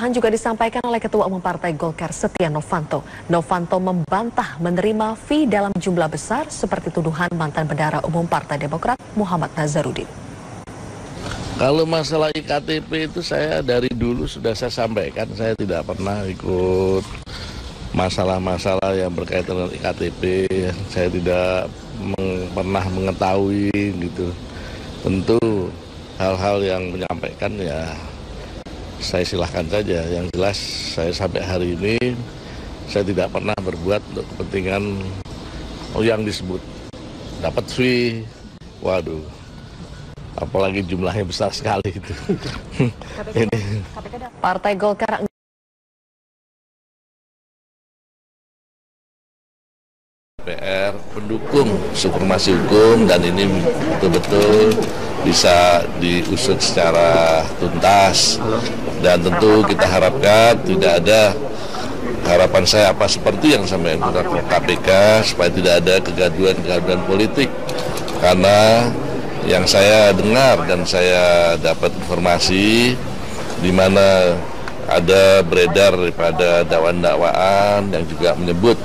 Bahan juga disampaikan oleh Ketua Umum Partai Golkar Setia Novanto. Novanto membantah menerima fee dalam jumlah besar seperti tuduhan mantan bendara umum Partai Demokrat Muhammad Nazarudin. Kalau masalah IKTP itu saya dari dulu sudah saya sampaikan, saya tidak pernah ikut masalah-masalah yang berkaitan dengan IKTP. Saya tidak meng pernah mengetahui gitu. Tentu hal-hal yang menyampaikan ya saya silahkan saja. Yang jelas saya sampai hari ini saya tidak pernah berbuat untuk kepentingan oh yang disebut dapat fee, waduh, apalagi jumlahnya besar sekali itu. ini. Partai Golkar PR pendukung supremasi hukum dan ini betul-betul bisa diusut secara tuntas. Dan tentu kita harapkan tidak ada harapan saya apa seperti yang sampai ke KPK supaya tidak ada kegaduhan-kegaduhan politik. Karena yang saya dengar dan saya dapat informasi di mana ada beredar daripada dakwaan-dakwaan yang juga menyebut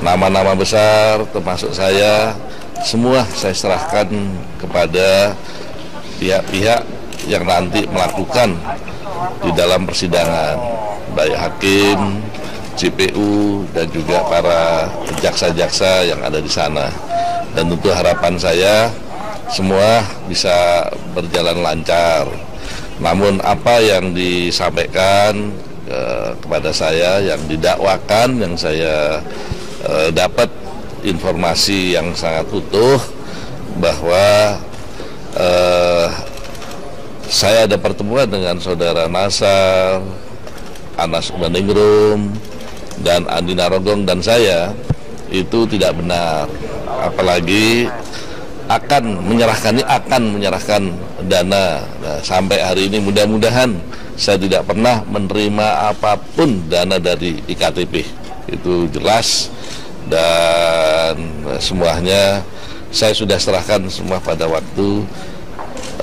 nama-nama besar termasuk saya semua saya serahkan kepada pihak-pihak yang nanti melakukan di dalam persidangan. Baik hakim, CPU dan juga para jaksa-jaksa yang ada di sana. Dan tentu harapan saya semua bisa berjalan lancar. Namun apa yang disampaikan eh, kepada saya yang didakwakan yang saya dapat informasi yang sangat utuh bahwa eh, saya ada pertemuan dengan saudara Nasar, Anas Ubaningrum, dan Andi Narogong dan saya itu tidak benar. Apalagi akan menyerahkan ini akan menyerahkan dana. Nah, sampai hari ini mudah-mudahan saya tidak pernah menerima apa pun dana dari iktp itu jelas dan semuanya saya sudah serahkan semua pada waktu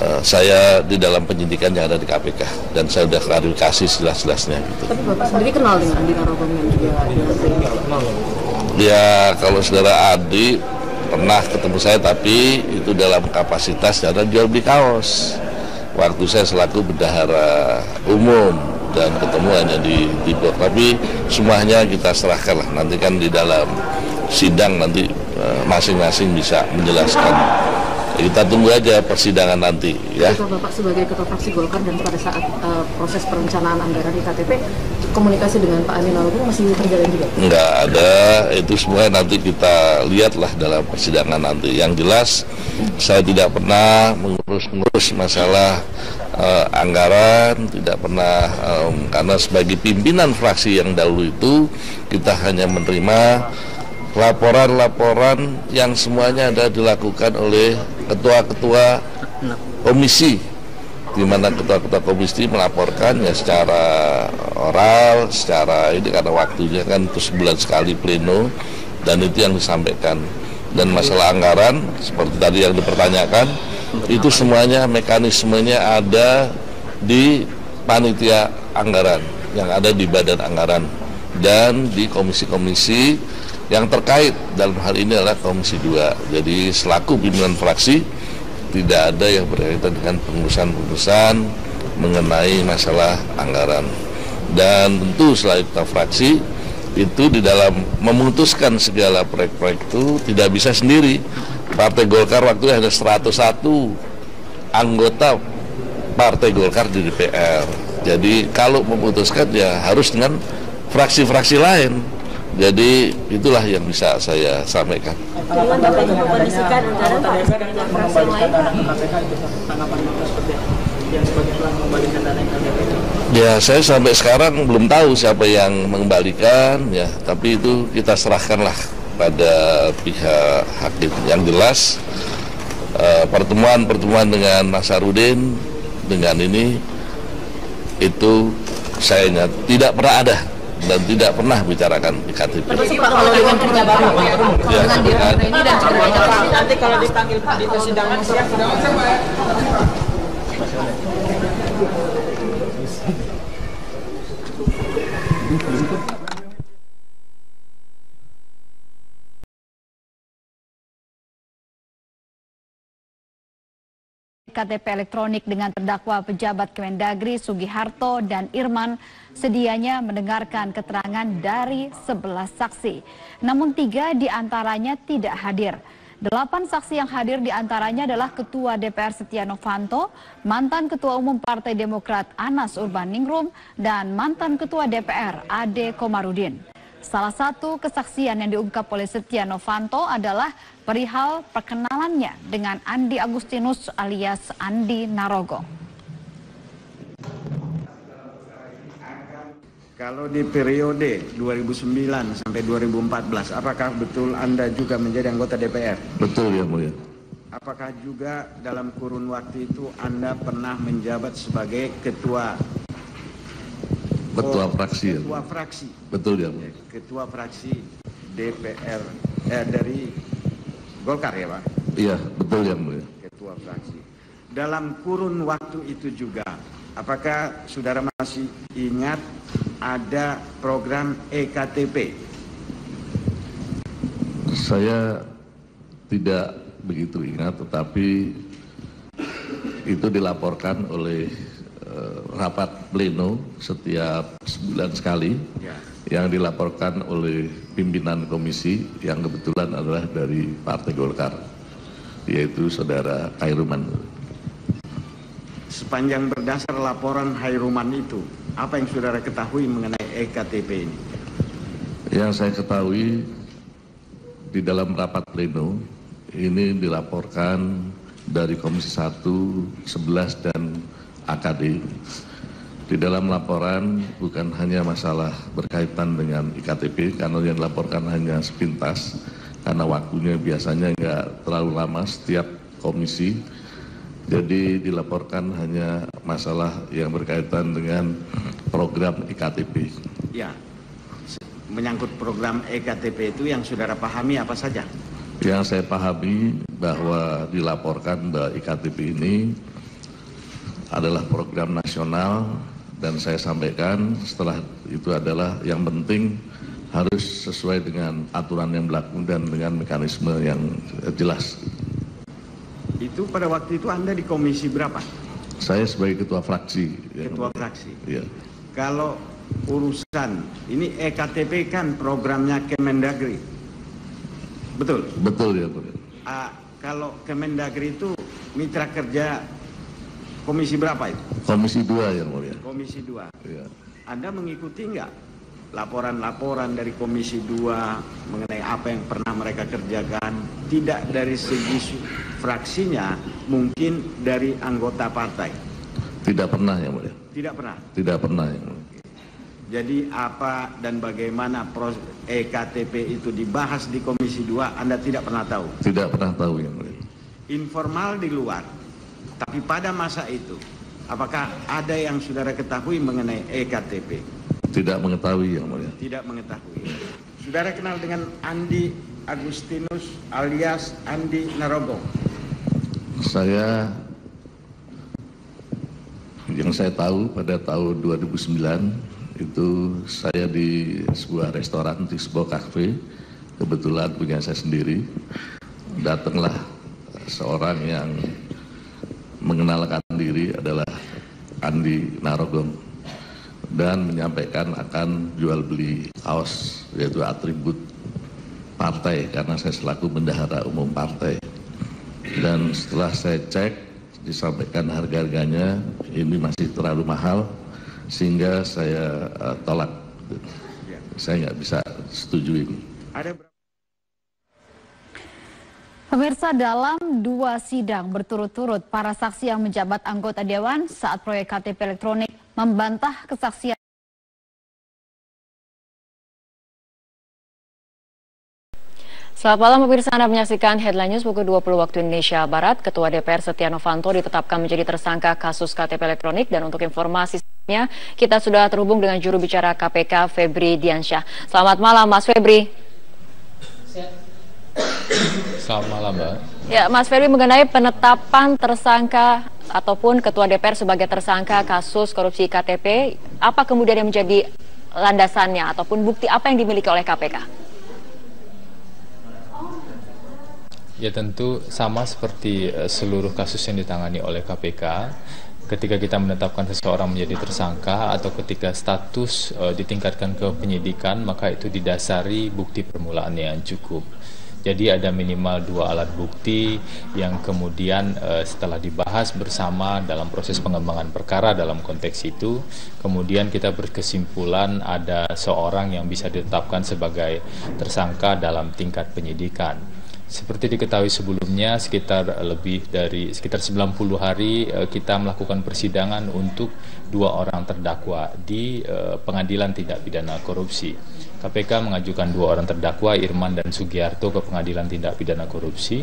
uh, saya di dalam penyidikan yang ada di KPK dan saya sudah klarifikasi jelas-jelasnya gitu. Tapi Bapak sendiri kenal dengan Andi Narogong yang juga Ya kalau saudara Adi pernah ketemu saya tapi itu dalam kapasitas karena jual beli kaos. Waktu saya selaku bendahara umum dan ketemu hanya di blok tapi semuanya kita serahkan lah nanti kan di dalam sidang nanti eh, masing-masing bisa menjelaskan kita tunggu aja persidangan nanti ya. Bapak sebagai ketua fraksi Golkar dan pada saat uh, proses perencanaan anggaran di KTP komunikasi dengan Pak Andi Narogong masih terjalin juga? Enggak ada, itu semua nanti kita lihatlah dalam persidangan nanti. Yang jelas saya tidak pernah mengurus-ngurus masalah uh, anggaran, tidak pernah um, karena sebagai pimpinan fraksi yang dahulu itu kita hanya menerima laporan-laporan yang semuanya ada dilakukan oleh ketua-ketua komisi di mana ketua-ketua komisi melaporkan ya secara oral, secara ini karena waktunya kan sebulan sekali pleno dan itu yang disampaikan. Dan masalah anggaran seperti tadi yang dipertanyakan itu semuanya mekanismenya ada di panitia anggaran yang ada di badan anggaran dan di komisi-komisi yang terkait dalam hal ini adalah Komisi 2. Jadi selaku pimpinan fraksi tidak ada yang berkaitan dengan pengurusan-pengurusan mengenai masalah anggaran. Dan tentu selain kita fraksi itu di dalam memutuskan segala proyek-proyek itu tidak bisa sendiri. Partai Golkar waktu itu ada 101 anggota Partai Golkar di DPR. Jadi kalau memutuskan ya harus dengan fraksi-fraksi lain jadi itulah yang bisa saya sampaikan. Ya saya sampai sekarang belum tahu siapa yang mengembalikan ya, tapi itu kita serahkanlah pada pihak hakim. Yang jelas eh, pertemuan-pertemuan dengan Nasarudin dengan ini itu saya ingat tidak pernah ada dan tidak pernah bicarakan iktp. kalau dengan kerja bapak ya, dengan ini dan nanti kalau dipanggil di persidangan siap sudah KTP elektronik dengan terdakwa pejabat Kemendagri Sugiharto dan Irman sedianya mendengarkan keterangan dari 11 saksi. Namun tiga di antaranya tidak hadir. Delapan saksi yang hadir di antaranya adalah Ketua DPR Setia Novanto, mantan Ketua Umum Partai Demokrat Anas Urbaningrum, dan mantan Ketua DPR Ade Komarudin. Salah satu kesaksian yang diungkap oleh Setia Novanto adalah perihal perkenalannya dengan Andi Agustinus alias Andi Narogong. Kalau di periode 2009 sampai 2014, apakah betul Anda juga menjadi anggota DPR? Betul ya mulia. Apakah juga dalam kurun waktu itu Anda pernah menjabat sebagai ketua Ketua Oh, fraksi ya. Ketua fraksi. Betul ya mulia. Ketua fraksi DPR eh, dari Golkar ya Pak? Iya betul ya mulia. Ketua fraksi. Dalam kurun waktu itu juga, apakah saudara masih ingat ada program EKTP? Saya tidak begitu ingat, tetapi itu dilaporkan oleh eh, rapat pleno setiap sebulan sekali Ya. yang dilaporkan oleh pimpinan komisi yang kebetulan adalah dari Partai Golkar, yaitu saudara Kairuman. Sepanjang berdasar laporan Hairuman itu, apa yang saudara ketahui mengenai E EKTP ini? Yang saya ketahui di dalam rapat pleno ini dilaporkan dari Komisi 1, 11 dan AKD. Di dalam laporan bukan hanya masalah berkaitan dengan IKTP karena yang dilaporkan hanya sepintas karena waktunya biasanya nggak terlalu lama setiap komisi. Jadi dilaporkan hanya masalah yang berkaitan dengan program IKTP. Ya, se- menyangkut program E EKTP itu yang saudara pahami apa saja? Yang saya pahami bahwa dilaporkan bahwa IKTP ini adalah program nasional dan saya sampaikan setelah itu adalah yang penting harus sesuai dengan aturan yang berlaku dan dengan mekanisme yang jelas. Itu pada waktu itu Anda di komisi berapa? Saya sebagai ketua fraksi. ya, Ketua fraksi. Ya, Kalau urusan ini EKTP kan programnya Kemendagri. Betul. betul ya, Bro. Ah, kalau Kemendagri itu mitra kerja komisi berapa itu? Komisi 2 yang mulia. Komisi 2. Ya. Anda mengikuti nggak laporan-laporan dari Komisi 2 mengenai apa yang pernah mereka kerjakan? Tidak dari segi fraksinya, mungkin dari anggota partai. Tidak pernah yang mulia. Tidak pernah. Tidak pernah yang mulia. Jadi apa dan bagaimana proses EKTP itu dibahas di Komisi 2 Anda tidak pernah tahu. Tidak pernah tahu yang mulia. Informal di luar. Tapi pada masa itu, apakah ada yang saudara ketahui mengenai EKTP? Tidak mengetahui yang mulia. Tidak mengetahui. Saudara kenal dengan Andi Agustinus alias Andi Narogong. Saya yang saya tahu pada tahun 2009 itu saya di sebuah restoran di sebuah kafe kebetulan punya saya sendiri datanglah seorang yang mengenalkan diri adalah Andi Narogong dan menyampaikan akan jual beli kaos yaitu atribut partai karena saya selaku bendahara umum partai dan setelah saya cek disampaikan harga-harganya ini masih terlalu mahal sehingga saya eh, tolak Ya. saya nggak bisa setuju ini Ada berapa? Pemirsa dalam dua sidang berturut-turut para saksi yang menjabat anggota dewan saat proyek KTP elektronik membantah kesaksian Selamat malam pemirsa Anda menyaksikan Headline News pukul 20 waktu Indonesia Barat. Ketua DPR Setia Novanto ditetapkan menjadi tersangka kasus KTP elektronik dan untuk informasi sebelumnya kita sudah terhubung dengan juru bicara KPK Febri Diansyah. Selamat malam Mas Febri. Selamat malam, Mbak. Ya, Mas Febri mengenai penetapan tersangka ataupun Ketua DPR sebagai tersangka kasus korupsi KTP, apa kemudian yang menjadi landasannya ataupun bukti apa yang dimiliki oleh KPK? Ya tentu sama seperti uh, seluruh kasus yang ditangani oleh KPK ketika kita menetapkan seseorang menjadi tersangka atau ketika status uh, ditingkatkan ke penyidikan maka itu didasari bukti permulaan yang cukup. Jadi ada minimal dua alat bukti yang kemudian uh, setelah dibahas bersama dalam proses pengembangan perkara dalam konteks itu, kemudian kita berkesimpulan ada seorang yang bisa ditetapkan sebagai tersangka dalam tingkat penyidikan. Seperti diketahui sebelumnya, sekitar lebih dari sekitar 90 hari eh, kita melakukan persidangan untuk dua orang terdakwa di eh, Pengadilan Tindak Pidana Korupsi. KPK mengajukan dua orang terdakwa, Irman dan Sugiarto, ke Pengadilan Tindak Pidana Korupsi.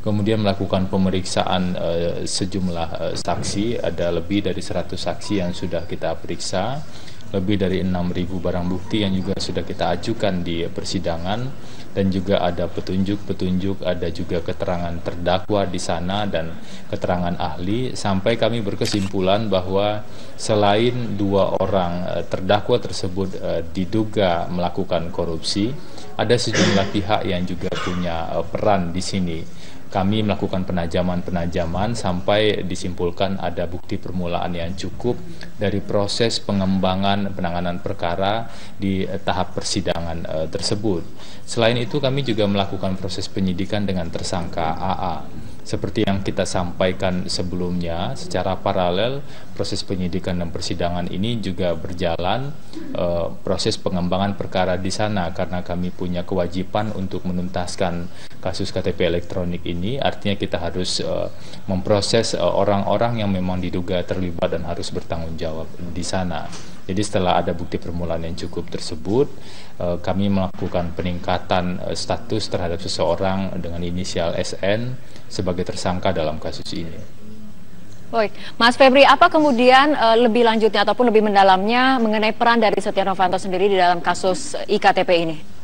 Kemudian melakukan pemeriksaan eh, sejumlah saksi, ada lebih dari 100 saksi yang sudah kita periksa lebih dari 6.000 barang bukti yang juga sudah kita ajukan di persidangan. Dan juga ada petunjuk-petunjuk, ada juga keterangan terdakwa di sana dan keterangan ahli. Sampai kami berkesimpulan bahwa selain dua orang eh, terdakwa tersebut eh, diduga melakukan korupsi, ada sejumlah pihak yang juga punya eh, peran di sini kami melakukan penajaman-penajaman sampai disimpulkan ada bukti permulaan yang cukup dari proses pengembangan penanganan perkara di eh, tahap persidangan eh, tersebut. Selain itu kami juga melakukan proses penyidikan dengan tersangka AA seperti yang kita sampaikan sebelumnya, secara paralel proses penyidikan dan persidangan ini juga berjalan uh, proses pengembangan perkara di sana karena kami punya kewajiban untuk menuntaskan kasus KTP elektronik ini. Artinya kita harus uh, memproses eh, orang-orang uh, yang memang diduga terlibat dan harus bertanggung jawab di sana. Jadi setelah ada bukti permulaan yang cukup tersebut, uh, kami melakukan peningkatan uh, status terhadap seseorang dengan inisial SN sebagai tersangka dalam kasus ini. Baik, Mas Febri, apa kemudian uh, lebih lanjutnya ataupun lebih mendalamnya mengenai peran dari Setia Novanto sendiri di dalam kasus IKTP ini?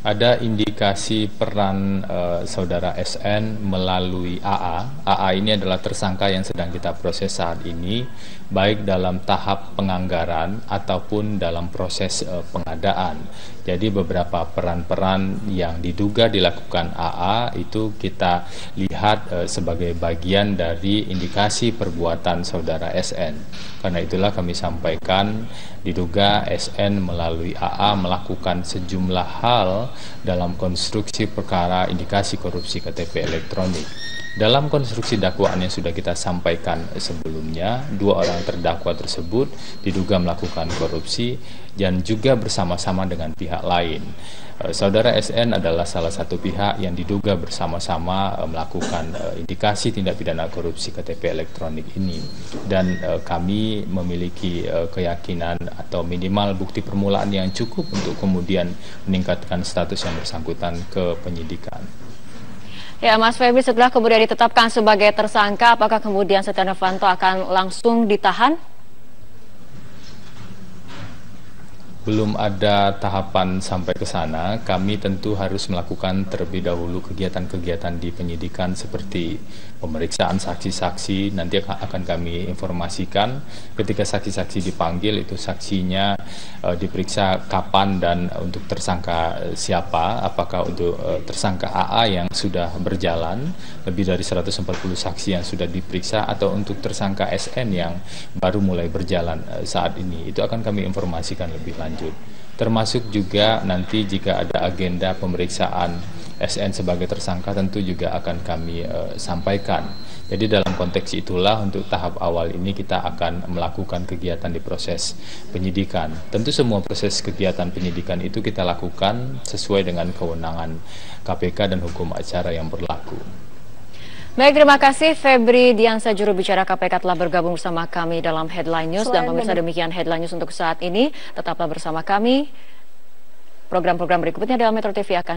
Ada indikasi peran uh, saudara SN melalui AA. AA ini adalah tersangka yang sedang kita proses saat ini, baik dalam tahap penganggaran ataupun dalam proses uh, pengadaan. Jadi beberapa peran-peran yang diduga dilakukan AA itu kita lihat uh, sebagai bagian dari indikasi perbuatan saudara SN. Karena itulah kami sampaikan diduga SN melalui AA melakukan sejumlah hal dalam konstruksi perkara indikasi korupsi KTP elektronik. Dalam konstruksi dakwaan yang sudah kita sampaikan sebelumnya, dua orang terdakwa tersebut diduga melakukan korupsi dan juga bersama-sama dengan pihak lain. Eh, saudara SN adalah salah satu pihak yang diduga bersama-sama eh, melakukan eh, indikasi tindak pidana korupsi KTP elektronik ini dan kami memiliki keyakinan atau minimal bukti permulaan yang cukup untuk kemudian meningkatkan status yang bersangkutan ke penyidikan. Ya, Mas Febri, setelah kemudian ditetapkan sebagai tersangka, apakah kemudian Setia Novanto akan langsung ditahan? belum ada tahapan sampai ke sana, kami tentu harus melakukan terlebih dahulu kegiatan-kegiatan di penyidikan seperti pemeriksaan saksi-saksi. Nanti akan kami informasikan ketika saksi-saksi dipanggil itu saksinya uh, diperiksa kapan dan untuk tersangka siapa, apakah untuk uh, tersangka AA yang sudah berjalan lebih dari 140 saksi yang sudah diperiksa atau untuk tersangka SN yang baru mulai berjalan uh, saat ini. Itu akan kami informasikan lebih lanjut. Termasuk juga nanti jika ada agenda pemeriksaan SN sebagai tersangka tentu juga akan kami uh, sampaikan. Jadi dalam konteks itulah untuk tahap awal ini kita akan melakukan kegiatan di proses penyidikan. Tentu semua proses kegiatan penyidikan itu kita lakukan sesuai dengan kewenangan KPK dan hukum acara yang berlaku. Baik, terima kasih Febri Diansa juru bicara KPK telah bergabung bersama kami dalam Headline News dan pemirsa demikian Headline News untuk saat ini. Tetaplah bersama kami. Program-program berikutnya dalam Metro TV akan